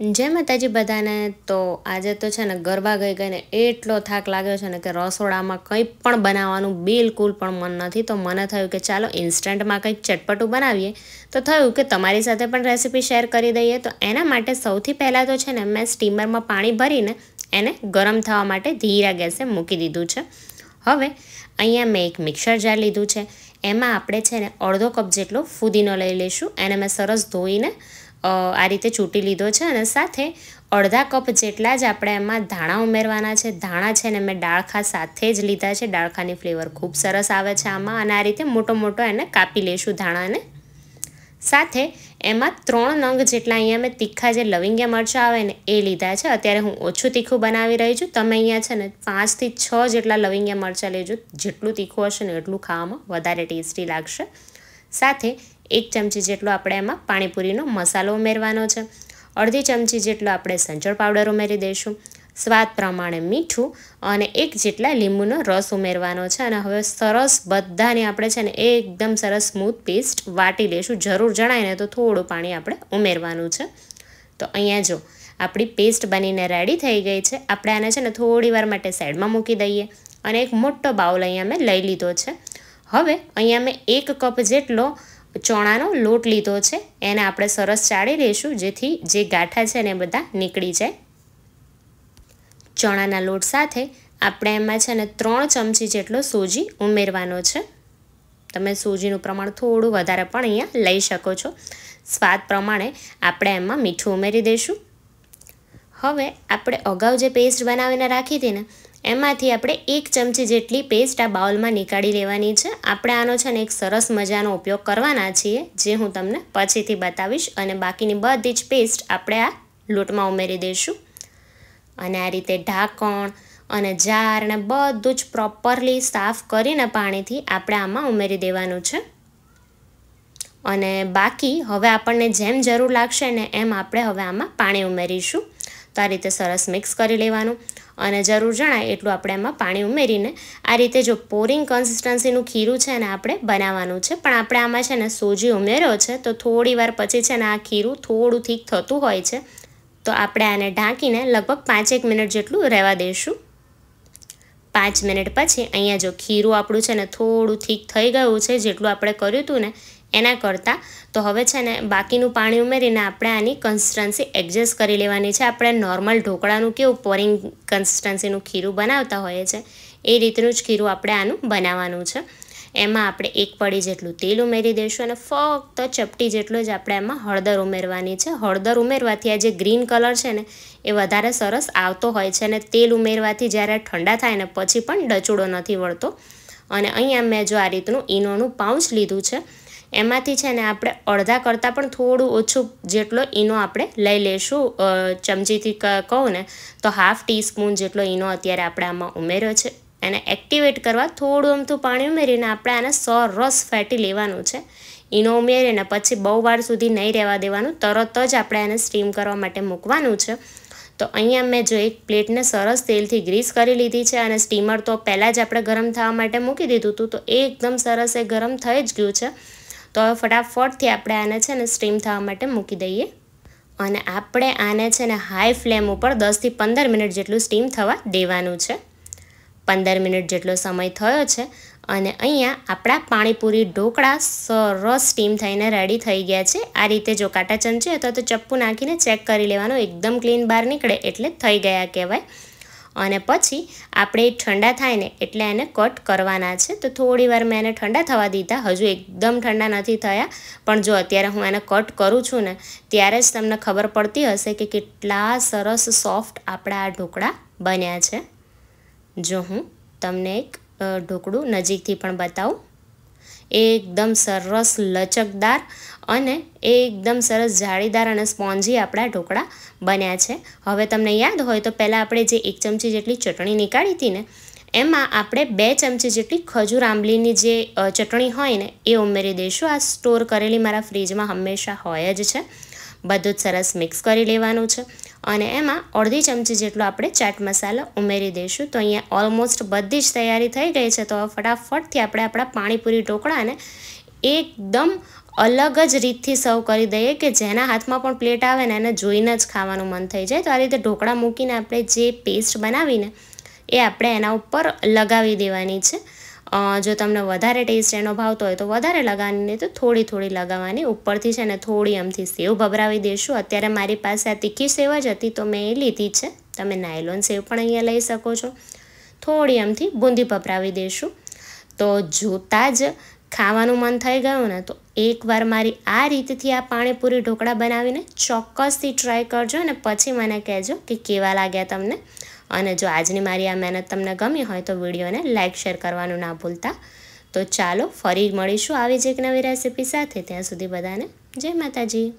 જય માતાજી બધાને તો આજે તો છે ને ગરબા ગઈ ગઈને એટલો થાક લાગ્યો છે ને કે રસોડામાં કંઈ પણ બનાવવાનું બિલકુલ પણ મન નથી. તો મને થયું કે ચાલો ઇન્સ્ટન્ટમાં કંઈક ચટપટું બનાવીએ. તો થયું કે તમારી સાથે પણ રેસીપી શેર કરી દઈએ. તો એના માટે સૌથી પહેલાં તો છે ને મેં સ્ટીમરમાં પાણી ભરીને એને ગરમ થવા માટે ધીરા ગેસે મૂકી દીધું છે. હવે અહીંયા મેં એક મિક્સર જાર લીધું છે. એમાં આપણે છે ને અડધો કપ જેટલો ફુદીનો લઈ લઈશું. એને મેં સરસ ધોઈને આ રીતે ચૂંટી લીધો છે અને સાથે અડધા કપ જેટલા જ આપણે એમાં ધાણા ઉમેરવાના છે. ધાણા છે ને મેં ડાળખા સાથે જ લીધા છે. ડાળખાની ફ્લેવર ખૂબ સરસ આવે છે આમાં અને આ રીતે મોટો મોટો એને કાપી લઈશું ધાણાને. સાથે એમાં ત્રણ નંગ જેટલા અહીંયા મેં તીખા જે લવિંગિયા મરચાં આવે ને એ લીધા છે. અત્યારે હું ઓછું તીખું બનાવી રહી છું. તમે અહીંયા છે ને પાંચથી છ જેટલા લવિંગિયા મરચાં લેજો. જેટલું તીખું હશે ને એટલું ખાવામાં વધારે ટેસ્ટી લાગશે. સાથે એક ચમચી જેટલો આપણે એમાં પાણીપુરીનો મસાલો ઉમેરવાનો છે. અડધી ચમચી જેટલો આપણે સંચળ પાવડર ઉમેરી દઈશું. સ્વાદ પ્રમાણે મીઠું અને એક જેટલા લીંબુનો રસ ઉમેરવાનો છે અને હવે સરસ બધાને આપણે છે ને એકદમ સરસ સ્મૂથ પેસ્ટ વાટી લઈશું. જરૂર જણાય ને તો થોડું પાણી આપણે ઉમેરવાનું છે. તો અહીંયા જો આપણી પેસ્ટ બનીને રેડી થઈ ગઈ છે. આપણે આને છે ને થોડી વાર માટે સાઈડમાં મૂકી દઈએ અને એક મોટો બાઉલ અહીંયા મેં લઈ લીધો છે. હવે અહીંયા મેં એક કપ જેટલો ચણાનો લોટ લીધો છે. એને આપણે સરસ ચાળી લઈશું, જેથી જે ગાંઠા છે ને બધા નીકળી જાય. ચણાના લોટ સાથે આપણે એમાં છે ને ત્રણ ચમચી જેટલો સૂજી ઉમેરવાનો છે. તમે સૂજીનું પ્રમાણ થોડું વધારે પણ અહીંયા લઈ શકો છો. સ્વાદ પ્રમાણે આપણે એમાં મીઠું ઉમેરી દઈશું. હવે આપણે અગાઉ જે પેસ્ટ બનાવીને રાખી હતી ને, એમાંથી આપણે એક ચમચી જેટલી પેસ્ટ આ બાઉલમાં નીકાળી લેવાની છે. આપણે આનો છે ને એક સરસ મજાનો ઉપયોગ કરવાના છીએ, જે હું તમને પછીથી બતાવીશ અને બાકીની બધી જ પેસ્ટ આપણે આ લોટમાં ઉમેરી દઈશું. અને આ રીતે ઢાંકણ અને જાર ને બધું જ પ્રોપરલી સાફ કરીને પાણીથી આપણે આમાં ઉમેરી દેવાનું છે. અને બાકી હવે આપણને જેમ જરૂર લાગશે ને એમ આપણે હવે આમાં પાણી ઉમેરીશું. તો આ રીતે સરસ મિક્સ કરી લેવાનું અને જરૂર જણાય એટલું આપણે એમાં પાણી ઉમેરીને આ રીતે જો પોરિંગ કન્સિસ્ટન્સીનું ખીરું છે ને આપણે બનાવવાનું છે. પણ આપણે આમાં છે ને સોજી ઉમેર્યો છે તો થોડી વાર પછી છે ને આ ખીરું થોડું થીક થતું હોય છે. તો આપણે આને ઢાંકીને લગભગ પાંચેક મિનિટ જેટલું રહેવા દઈશું પાંચ મિનિટ પછી અહીંયા જો ખીરું આપણું છે ને થોડું થીક થઈ ગયું છે જેટલું આપણે કર્યું હતું ને એના કરતાં. તો હવે છે ને, બાકીનું પાણી ઉમેરીને આપણે આની કન્સિસ્ટન્સી એડજસ્ટ કરી લેવાની છે. આપણે નોર્મલ ઢોકળાનું કેવું પોરિંગ કન્સિસ્ટન્સીનું ખીરું બનાવતા હોઈએ છીએ એ રીતનું જ ખીરું આપણે આનું બનાવવાનું છે. એમાં આપણે એક પડી જેટલું તેલ ઉમેરી દઈશું અને ફક્ત ચપટી જેટલું જ આપણે એમાં હળદર ઉમેરવાની છે. હળદર ઉમેરવાથી આ જે ગ્રીન કલર છે ને, એ વધારે સરસ આવતો હોય છે અને તેલ ઉમેરવાથી જ્યારે ઠંડા થાય ને, પછી પણ ડચુડો નથી વળતો. અને અહીંયા મેં જો આ રીતનું ઈનોનું પાઉચ લીધું છે એમાંથી છે ને આપણે અડધા કરતાં પણ થોડું ઓછું જેટલો ઈનો આપણે લઈ લઈશું ચમચીથી કહું ને, તો હાફ ટીસ્પૂન જેટલો ઈનો અત્યારે આપણે આમાં ઉમેર્યો છે. એને એક્ટિવેટ કરવા થોડું અમથું પાણી ઉમેરીને આપણે આને સરસ ફેટી લેવાનું છે. ઈનો ઉમેરીને પછી બહુ વાર સુધી નહીં રહેવા દેવાનું. તરત જ આપણે એને સ્ટીમ કરવા માટે મૂકવાનું છે. તો અહીંયા મેં જો એક પ્લેટને સરસ તેલથી ગ્રીસ કરી લીધી છે અને સ્ટીમર તો પહેલાં જ આપણે ગરમ થવા માટે મૂકી દીધું હતું તો એ એકદમ સરસ એ ગરમ થઈ જ ગયું છે. તો હવે ફટાફટથી આપણે આને છે ને સ્ટીમ થવા માટે મૂકી દઈએ. અને આપણે આને છે ને હાઈ ફ્લેમ ઉપર દસથી પંદર મિનિટ જેટલું સ્ટીમ થવા દેવાનું છે. પંદર મિનિટ જેટલો સમય થયો છે અને અહીંયા આપણા પાણીપુરી ઢોકળા સરસ સ્ટીમ થઈને રેડી થઈ ગયા છે. આ રીતે જો કાંટા ચમચી અથવા તો ચપ્પુ નાખીને ચેક કરી લેવાનું. એકદમ ક્લીન બહાર નીકળે એટલે થઈ ગયા કહેવાય. અને પછી આપણે ઠંડા થાય ને એટલે એને કટ કરવાના છે. તો થોડી વાર મેં એને ઠંડા થવા દીધા. હજુ એકદમ ઠંડા નથી થયા. પણ જો અત્યારે હું એને કટ કરું છું ને, ત્યારે જ તમને ખબર પડતી હશે કે કેટલા સરસ સોફ્ટ આપણા આ ઢોકળા બન્યા છે. જો હું તમને એક ઢોકળું નજીકથી પણ બતાવું. એકદમ સરસ લચકદાર અને એ એકદમ સરસ જાળીદાર અને સ્પોન્જી આપણા ઢોકળા બન્યા છે. હવે તમને યાદ હોય તો પહેલાં આપણે જે એક ચમચી જેટલી ચટણી નીકાળી હતી ને, એમાં આપણે બે ચમચી જેટલી ખજૂર આંબલીની જે ચટણી હોય ને, એ ઉમેરી દઈશું. આ સ્ટોર કરેલી મારા ફ્રીજમાં હંમેશા હોય જ છે. બધું જ સરસ મિક્સ કરી લેવાનું છે. અને એમાં અડધી ચમચી જેટલો આપણે ચાટ મસાલો ઉમેરી દઈશું. તો અહીંયા ઓલમોસ્ટ બધી જ તૈયારી થઈ ગઈ છે. તો ફટાફટથી આપણે આપણા પાણીપુરી ઢોકળાને એકદમ અલગ જ રીતથી સર્વ કરી દઈએ કે જેના હાથમાં પણ પ્લેટ આવે ને એને જોઈને જ ખાવાનું મન થઈ જાય. તો આ રીતે ઢોકળા મૂકીને આપણે જે પેસ્ટ બનાવીને એ આપણે એના ઉપર લગાવી દેવાની છે. જો તમને વધારે ટેસ્ટ એનો ભાવતો હોય તો વધારે લગાવવાની તો થોડી થોડી લગાવવાની. ઉપરથી છે ને થોડી આમથી સેવ ભભરાવી દઈશું અત્યારે મારી પાસે આ તીખી સેવ જ હતી, તો મેં એ લીધી છે. તમે નાયલોન સેવ પણ અહીંયા લઈ શકો છો. થોડી આમથી બૂંદી ભભરાવી દઈશું તો જોતાં જ ખાવાનું મન થઈ ગયું ને, તો એકવાર મારી આ રીતથી આ પાણીપુરી ઢોકળા બનાવીને ચોક્કસથી ટ્રાય કરજો અને પછી મને કહેજો કે કેવા લાગ્યા તમને. અને જો આજની મારી આ મહેનત તમને ગમી હોય તો વિડીયોને લાઇક શેર કરવાનું ના ભૂલતા. તો ચાલો ફરી મળીશું આવી જ એક નવી રેસીપી સાથે. ત્યાં સુધી બધાને જય માતાજી.